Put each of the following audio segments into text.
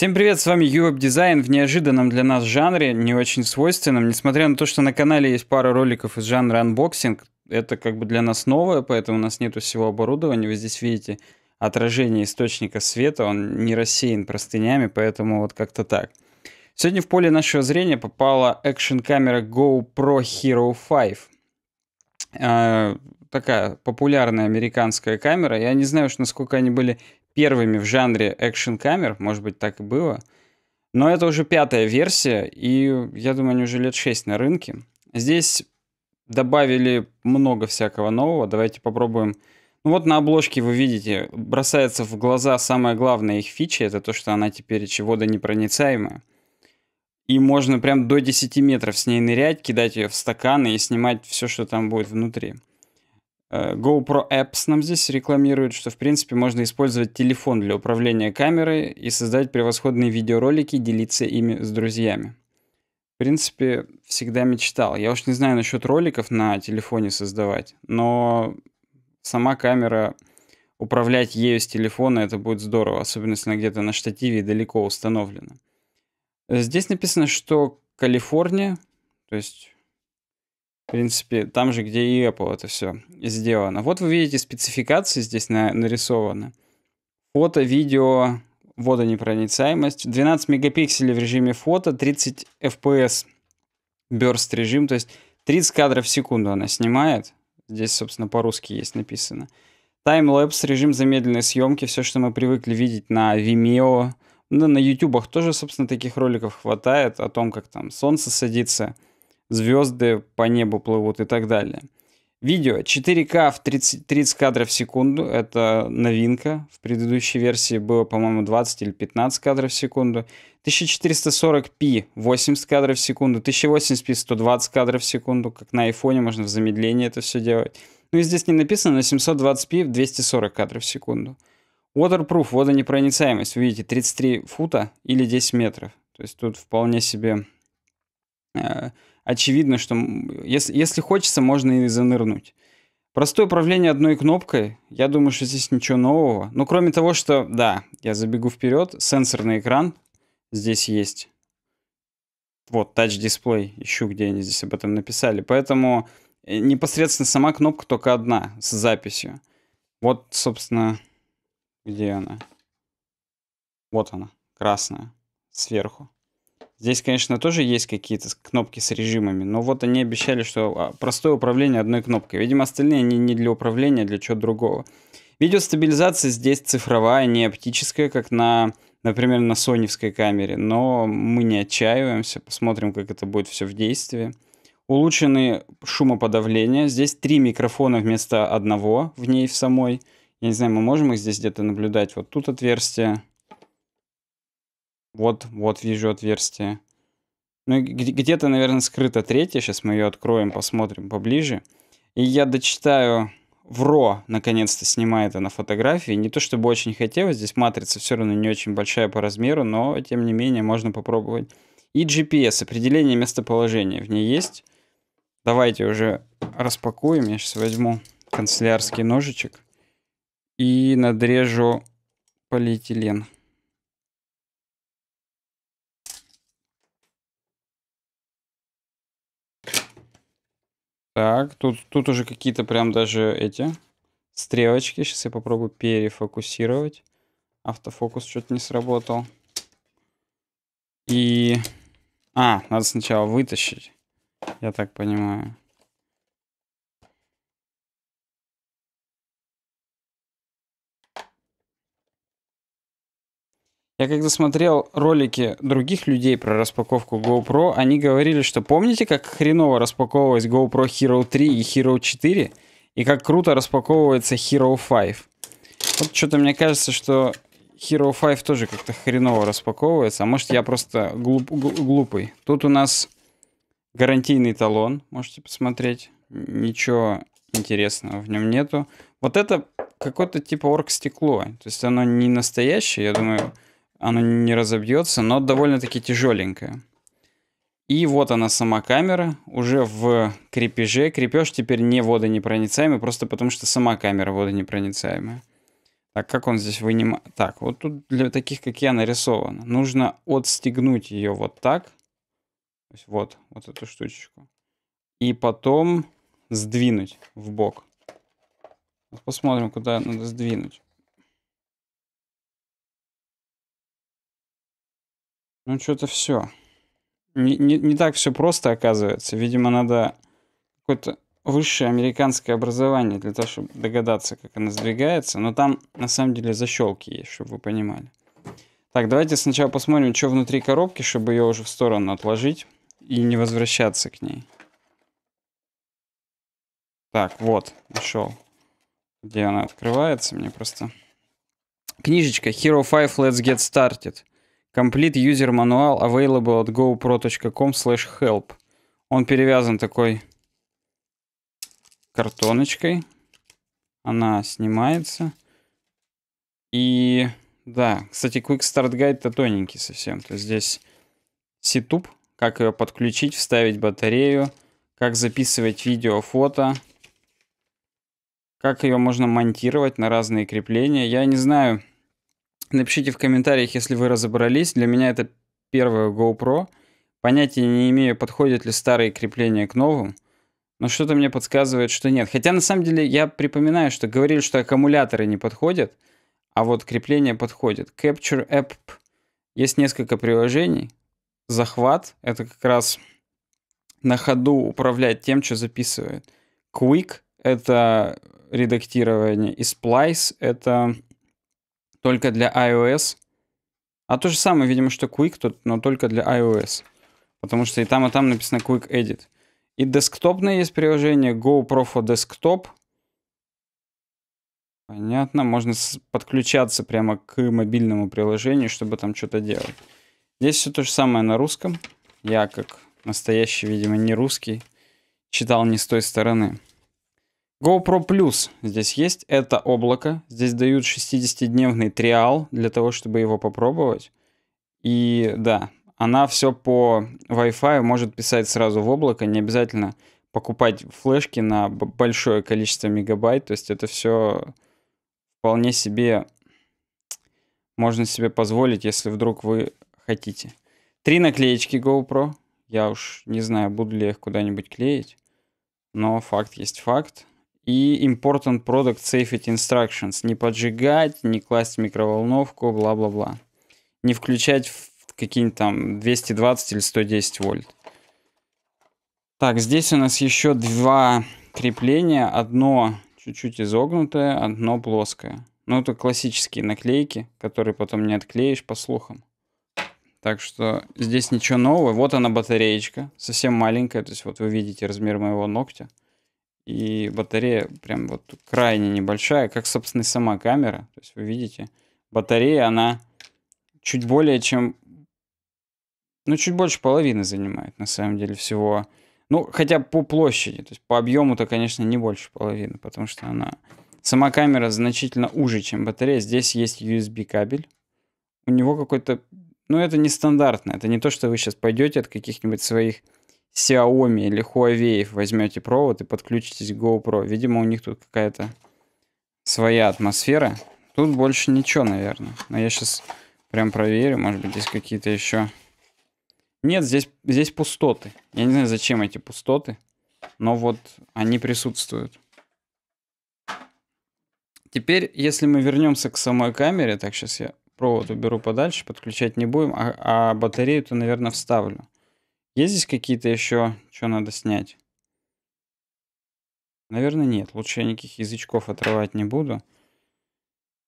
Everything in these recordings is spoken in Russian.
Всем привет, с вами UWeb Design в неожиданном для нас жанре, не очень свойственном. Несмотря на то, что на канале есть пара роликов из жанра unboxing, это как бы для нас новое, поэтому у нас нету всего оборудования. Вы здесь видите отражение источника света, он не рассеян простынями, поэтому вот как-то так. Сегодня в поле нашего зрения попала экшн-камера GoPro Hero 5. Э, такая популярная американская камера. Я не знаю уж, насколько они были первыми в жанре экшн-камер, может быть, так и было. Но это уже пятая версия, и я думаю, они уже лет 6 на рынке. Здесь добавили много всякого нового. Давайте попробуем. Ну вот на обложке вы видите, бросается в глаза самая главная их фича, это то, что она теперь водонепроницаемая. И можно прям до 10 метров с ней нырять, кидать ее в стаканы и снимать все, что там будет внутри. Э, GoPro Apps нам здесь рекламирует, что в принципе можно использовать телефон для управления камерой и создать превосходные видеоролики, делиться ими с друзьями. В принципе, всегда мечтал. Я уж не знаю насчет роликов на телефоне создавать, но сама камера, управлять ею с телефона, это будет здорово, особенно если она где-то на штативе далеко установлена. Здесь написано, что Калифорния, то есть в принципе, там же, где и Apple это все сделано. Вот вы видите спецификации здесь на, нарисованы. Фото, видео, водонепроницаемость. 12 мегапикселей в режиме фото, 30 FPS burst режим, то есть 30 кадров в секунду она снимает. Здесь, собственно, по-русски есть написано. Таймлэпс, режим замедленной съемки, все, что мы привыкли видеть на Vimeo. Ну, на ютубах тоже, собственно, таких роликов хватает о том, как там солнце садится – звезды по небу плывут и так далее. Видео 4К в 30, 30 кадров в секунду. Это новинка. В предыдущей версии было, по-моему, 20 или 15 кадров в секунду. 1440p 80 кадров в секунду. 1080p 120 кадров в секунду. Как на айфоне можно в замедлении это все делать. Ну и здесь не написано, на 720p 240 кадров в секунду. Waterproof, водонепроницаемость. Вы видите, 33 фута или 10 метров. То есть тут вполне себе э, очевидно, что если, если хочется, можно и занырнуть. Простое управление одной кнопкой, я думаю, что здесь ничего нового. Но кроме того, что, да, я забегу вперед, сенсорный экран здесь есть. Вот, Display, ищу, где они здесь об этом написали. Поэтому э, непосредственно сама кнопка только одна с записью. Вот, собственно, где она? Вот она, красная, сверху. Здесь, конечно, тоже есть какие-то кнопки с режимами, но вот они обещали, что а, простое управление одной кнопкой. Видимо, остальные они не для управления, а для чего-то другого. Видеостабилизация здесь цифровая, не оптическая, как на, например, на соневской камере, но мы не отчаиваемся, посмотрим, как это будет все в действии. Улучшенный шумоподавление. Здесь три микрофона вместо одного в ней в самой. Я не знаю, мы можем их здесь где-то наблюдать. Вот тут отверстие. Вот, вот вижу отверстие. Ну, где-то, наверное, скрыто третье. Сейчас мы ее откроем, посмотрим поближе. И я дочитаю в RAW, наконец-то снимает она фотографии. Не то чтобы очень хотелось, здесь матрица все равно не очень большая по размеру, но, тем не менее, можно попробовать. И GPS, определение местоположения в ней есть. Давайте уже распакуем. Я сейчас возьму канцелярский ножичек и надрежу полиэтилен. Так, тут, тут уже какие-то прям даже эти стрелочки. Сейчас я попробую перефокусировать. Автофокус что-то не сработал. И... А, надо сначала вытащить. Я так понимаю. Я когда смотрел ролики других людей про распаковку GoPro, они говорили, что помните, как хреново распаковывалась GoPro Hero 3 и Hero 4, и как круто распаковывается Hero 5. Вот что-то мне кажется, что Hero 5 тоже как-то хреново распаковывается, а может я просто глуп, глупый. Тут у нас гарантийный талон, можете посмотреть. Ничего интересного в нем нету. Вот это какое-то типа оргстекло, то есть оно не настоящее, я думаю оно не разобьется, но довольно-таки тяжеленькое. И вот она сама камера, уже в крепеже. Крепеж теперь не водонепроницаемый, просто потому что сама камера водонепроницаемая. Так, как он здесь вынимает? Так, вот тут для таких, как я, нарисовано. Нужно отстегнуть ее вот так. Вот, вот эту штучку. И потом сдвинуть в бок. Посмотрим, куда надо сдвинуть. Ну, что-то все. Не, не, не так все просто оказывается. Видимо, надо какое-то высшее американское образование для того, чтобы догадаться, как она сдвигается. Но там, на самом деле, защелки есть, чтобы вы понимали. Так, давайте сначала посмотрим, что внутри коробки, чтобы ее уже в сторону отложить и не возвращаться к ней. Так, вот, нашел. Где она открывается, мне просто... Книжечка Hero 5 Let's Get Started. Complete User Manual available at gopro.com slash help. Он перевязан такой картоночкой. Она снимается. И да, кстати, Quick Start Guide-то тоненький совсем. То есть здесь ситуп, как ее подключить, вставить батарею, как записывать видео, фото, как ее можно монтировать на разные крепления. Я не знаю, напишите в комментариях, если вы разобрались. Для меня это первая GoPro. Понятия не имею, подходят ли старые крепления к новым. Но что-то мне подсказывает, что нет. Хотя на самом деле я припоминаю, что говорили, что аккумуляторы не подходят, а вот крепление подходит. Capture App. Есть несколько приложений. Захват — это как раз на ходу управлять тем, что записывает. Quick — это редактирование. И Splice — это только для iOS. А то же самое, видимо, что Quick, но только для iOS. Потому что и там, и там написано Quick Edit. И десктопное есть приложение GoPro for Desktop. Понятно, можно подключаться прямо к мобильному приложению, чтобы там что-то делать. Здесь все то же самое на русском. Я, как настоящий, видимо, не русский, читал не с той стороны. GoPro Plus здесь есть. Это облако. Здесь дают 60-дневный триал для того, чтобы его попробовать. И да, она все по Wi-Fi может писать сразу в облако, не обязательно покупать флешки на большое количество мегабайт, то есть это все вполне себе можно себе позволить, если вдруг вы хотите. Три наклеечки GoPro. Я уж не знаю, буду ли я их куда-нибудь клеить, но факт есть факт. И Important Product Safety Instructions. Не поджигать, не класть в микроволновку, бла-бла-бла. Не включать в какие-нибудь там 220 или 110 вольт. Так, здесь у нас еще два крепления. Одно чуть-чуть изогнутое, одно плоское. Ну, это классические наклейки, которые потом не отклеишь по слухам. Так что здесь ничего нового. Вот она батареечка, совсем маленькая. То есть вот вы видите размер моего ногтя. И батарея прям вот крайне небольшая, как, собственно, и сама камера. То есть вы видите, батарея, она чуть более чем ну, чуть больше половины занимает, на самом деле, всего. Ну, хотя по площади, то есть по объему-то, конечно, не больше половины, потому что она... Сама камера значительно уже, чем батарея. Здесь есть USB кабель. У него какой-то... Ну, это не стандартно. Это не то, что вы сейчас пойдете от каких-нибудь своих Xiaomi или Huawei возьмете провод и подключитесь к GoPro. Видимо, у них тут какая-то своя атмосфера. Тут больше ничего, наверное. Но я сейчас прям проверю. Может быть, здесь какие-то еще нет, здесь, здесь пустоты. Я не знаю, зачем эти пустоты, но вот они присутствуют. Теперь, если мы вернемся к самой камере, так, сейчас я провод уберу подальше, подключать не будем, а, а батарею-то, наверное, вставлю. Есть здесь какие-то еще, что надо снять? Наверное, нет. Лучше я никаких язычков отрывать не буду.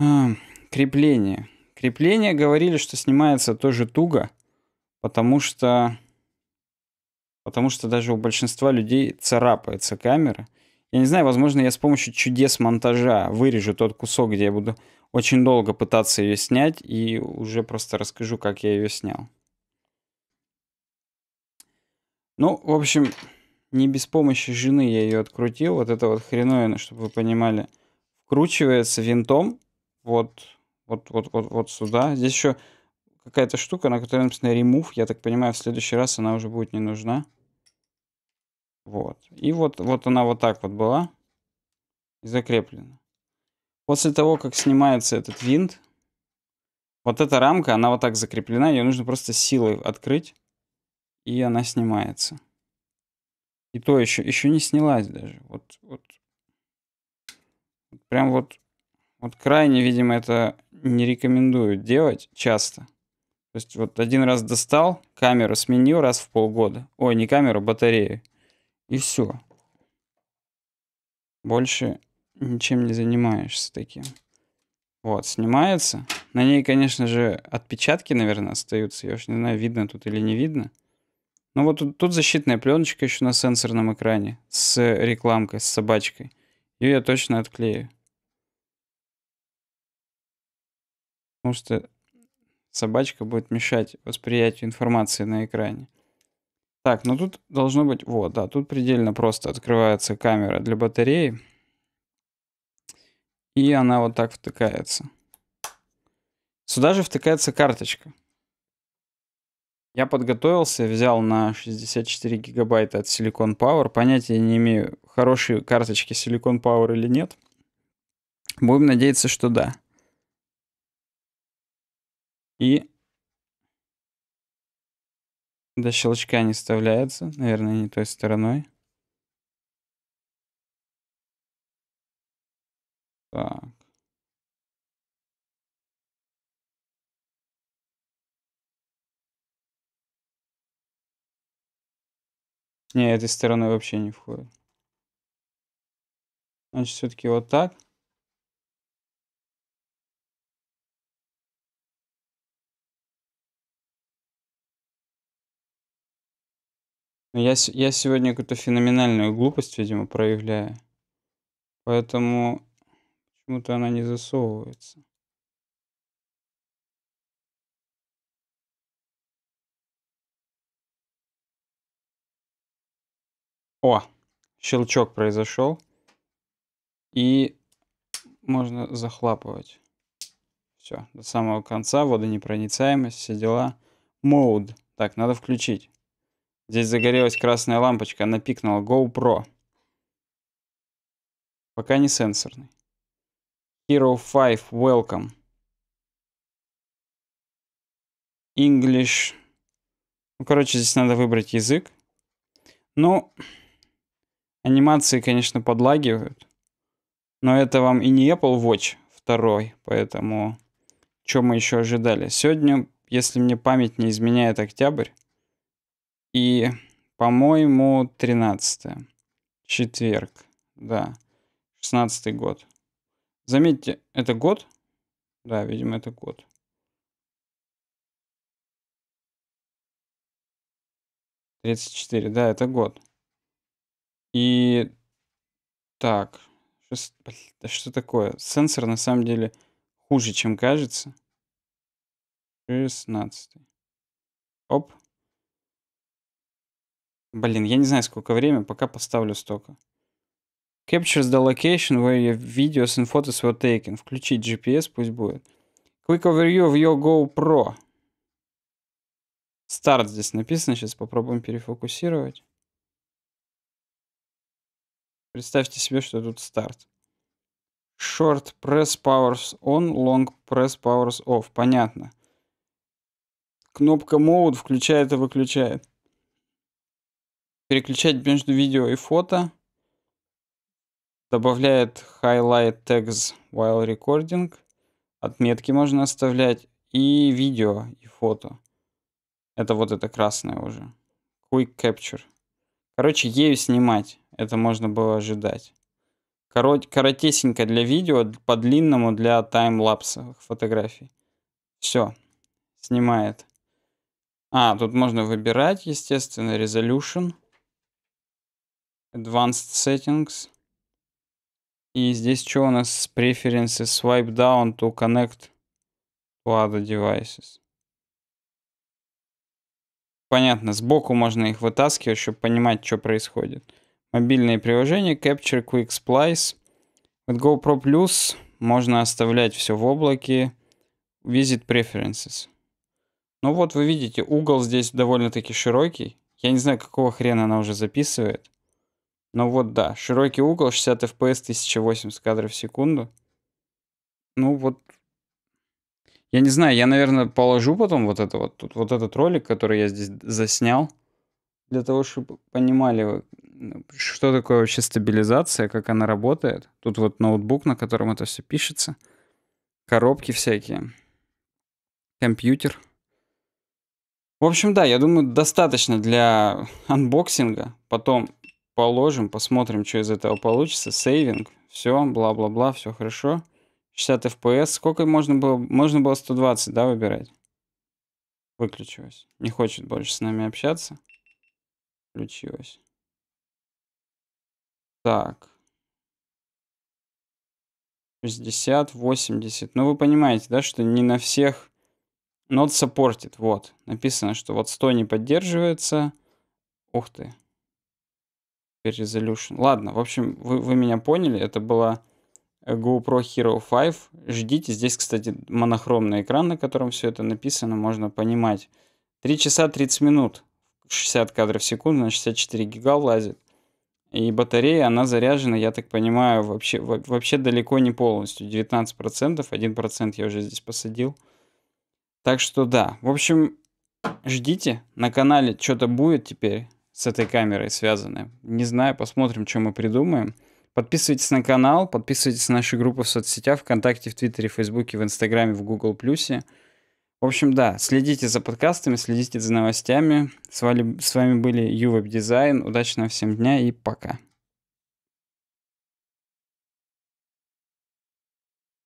А, крепление. Крепление говорили, что снимается тоже туго. Потому что... Потому что даже у большинства людей царапается камера. Я не знаю, возможно, я с помощью чудес монтажа вырежу тот кусок, где я буду очень долго пытаться ее снять, и уже просто расскажу, как я ее снял. Ну, в общем, не без помощи жены я ее открутил. Вот это вот хреновина, чтобы вы понимали, вкручивается винтом вот, вот, вот, вот, вот сюда. Здесь еще какая-то штука, на которой написано remove. Я так понимаю, в следующий раз она уже будет не нужна. Вот. И вот, вот она вот так вот была. И закреплена. После того, как снимается этот винт, вот эта рамка, она вот так закреплена, ее нужно просто силой открыть, и она снимается. И то еще, еще не снялась даже. Вот, вот. Прям вот, вот крайне, видимо, это не рекомендую делать часто. То есть вот один раз достал, камеру сменил раз в полгода. Ой, не камеру, батарею. И все. Больше ничем не занимаешься таким. Вот, снимается. На ней, конечно же, отпечатки, наверное, остаются. Я уж не знаю, видно тут или не видно. Но вот тут, тут защитная пленочка еще на сенсорном экране с рекламкой, с собачкой. Ее я точно отклею. Потому что собачка будет мешать восприятию информации на экране. Так, ну тут должно быть... Вот, да, тут предельно просто открывается камера для батареи. И она вот так втыкается. Сюда же втыкается карточка. Я подготовился, взял на 64 гигабайта от Silicon Power. Понятия не имею, хорошие карточки Silicon Power или нет. Будем надеяться, что да. И до щелчка не вставляется. Наверное, не той стороной. Так. Не, этой стороной вообще не входит. Значит, все-таки вот так. Я, я сегодня какую-то феноменальную глупость, видимо, проявляю. Поэтому Почему-то она не засовывается. О, щелчок произошел. И можно захлапывать. Все, до самого конца. Водонепроницаемость, все дела. Mode. Так, надо включить. Здесь загорелась красная лампочка, она пикнула. GoPro. Пока не сенсорный. Hero 5, welcome. English. Ну, короче, здесь надо выбрать язык. Ну, анимации, конечно, подлагивают. Но это вам и не Apple Watch второй, поэтому что мы еще ожидали? Сегодня, если мне память не изменяет, октябрь. И, по-моему, 13 четверг, да, 16 год. Заметьте, это год? Да, видимо, это год. Тридцать четыре, да, это год. И так, да что такое? Сенсор на самом деле хуже, чем кажется. 16. Оп. Блин, я не знаю, сколько времени, пока поставлю столько. Captures the location where your videos and photos were taken. Включить GPS, пусть будет. Quick overview of your GoPro. Старт здесь написано. Сейчас попробуем перефокусировать. Представьте себе, что тут старт. Short press powers on, long press powers off. Понятно. Кнопка Mode включает и выключает. Переключать между видео и фото. Добавляет highlight tags while recording. Отметки можно оставлять. И видео, и фото. Это вот это красное уже. Quick Capture. Короче, ею снимать. Это можно было ожидать. Корот, коротесенько для видео, по длинному для таймлапсовых фотографий. Все. Снимает. А, тут можно выбирать, естественно, Resolution. Advanced Settings. И здесь что у нас? Preferences swipe down to connect to other devices. Понятно, сбоку можно их вытаскивать, чтобы понимать, что происходит. Мобильные приложения, Capture Quick Splice. With GoPro Plus можно оставлять все в облаке. Visit Preferences. Ну вот вы видите, угол здесь довольно-таки широкий. Я не знаю, какого хрена она уже записывает. Но вот да, широкий угол, 60 FPS, 1080 кадров в секунду. Ну вот, я не знаю, я, наверное, положу потом вот это вот, вот этот ролик, который я здесь заснял, для того, чтобы понимали что такое вообще стабилизация, как она работает. Тут вот ноутбук, на котором это все пишется, коробки всякие, компьютер. В общем, да, я думаю, достаточно для unboxing а. Потом положим, посмотрим, что из этого получится. Saving, все, бла-бла-бла, все хорошо. 60 FPS. Сколько можно было? Можно было 120, да, выбирать? Выключилось. Не хочет больше с нами общаться. Включилось. Так. 60, 80. Ну, вы понимаете, да, что не на всех Not supported, вот. Написано, что вот 100 не поддерживается. Ух ты. Resolution. Ладно, в общем, вы, вы меня поняли. Это была GoPro Hero 5. Ждите. Здесь, кстати, монохромный экран, на котором все это написано. Можно понимать. 3 часа 30 минут. 60 кадров в секунду на 64 гига влазит. И батарея, она заряжена, я так понимаю, вообще, вообще далеко не полностью. 19%, 1% я уже здесь посадил. Так что да, в общем, ждите, на канале что-то будет теперь с этой камерой связанное. Не знаю, посмотрим, что мы придумаем. Подписывайтесь на канал, подписывайтесь на наши группы в соцсетях, ВКонтакте, в Твиттере, Фейсбуке, в Инстаграме, в Гугл Плюсе. В общем, да, следите за подкастами, следите за новостями. С вами, с вами были Ювеб Дизайн. Удачного всем дня и пока.